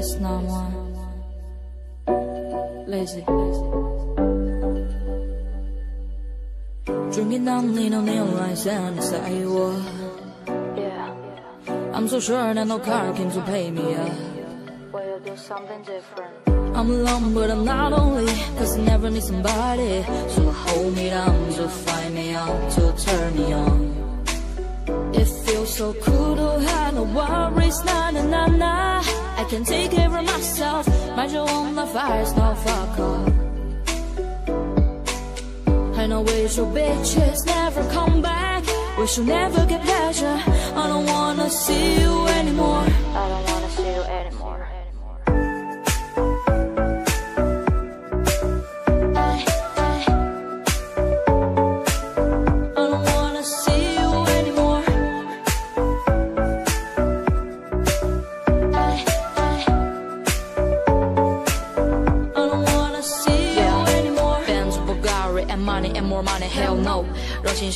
It's not one. Lazy. Drinking down the neon lights and the sidewalk. Yeah, I'm so sure that no car came to pay me up. well you do something different. I'm alone, but I'm not lonely. Cause I never need somebody. So hold me down, to find me out, to turn me on. So cool to have no worries, na na na na. I can take care of myself. my Mind your own fires, no fuck off. I know wish your bitches never come back. Wish you never get pleasure. I don't wanna see you anymore. I don't wanna see you anymore.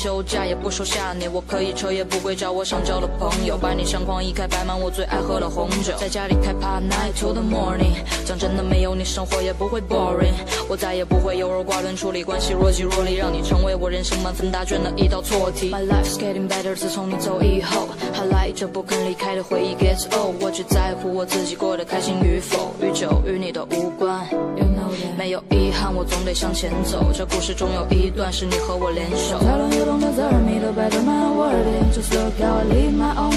休假也不收下你，我可以彻夜不归，找我想交的朋友，把你相框一开，摆满我最爱喝的红酒，在家里开 part night till the morning。讲真的，没有你生活也不会 boring，我再也不会优柔寡断，处理关系若即若离，让你成为我人生满分答卷的一道错题。My life's getting better，自从你走以后，还赖着不肯离开的回忆 gets old，我只在乎我自己过得开心与否，与酒与你都无关。You know that，没有遗憾，我总得向前走。这故事中有一段是你和我联手。Tell them you don't deserve me, the better my word is. Just look how I leave my own